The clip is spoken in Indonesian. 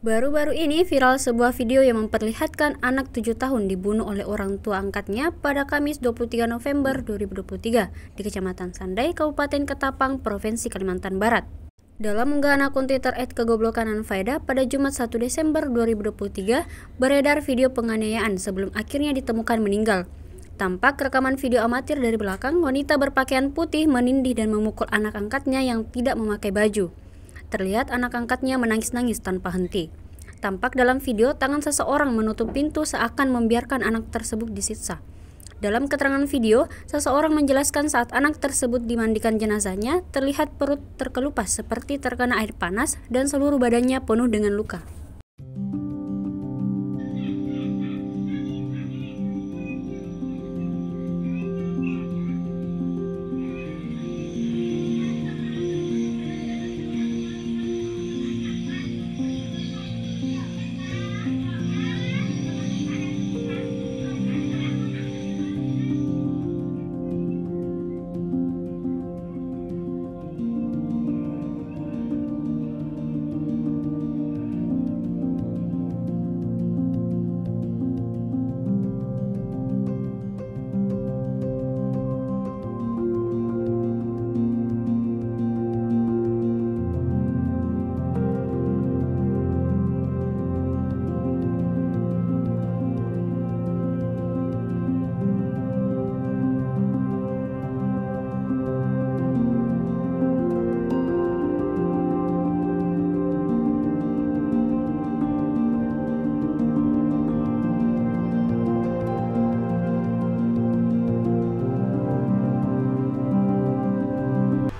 Baru-baru ini viral sebuah video yang memperlihatkan anak 7 tahun dibunuh oleh orang tua angkatnya pada Kamis 23 November 2023 di Kecamatan Sandai, Kabupaten Ketapang, Provinsi Kalimantan Barat. Dalam unggahan akun Twitter @kegoblokan Anfaida pada Jumat 1 Desember 2023, beredar video penganiayaan sebelum akhirnya ditemukan meninggal. Tampak rekaman video amatir dari belakang, wanita berpakaian putih menindih dan memukul anak angkatnya yang tidak memakai baju. Terlihat anak angkatnya menangis-nangis tanpa henti. Tampak dalam video tangan seseorang menutup pintu seakan membiarkan anak tersebut disiksa. Dalam keterangan video, seseorang menjelaskan saat anak tersebut dimandikan jenazahnya, terlihat perut terkelupas seperti terkena air panas dan seluruh badannya penuh dengan luka.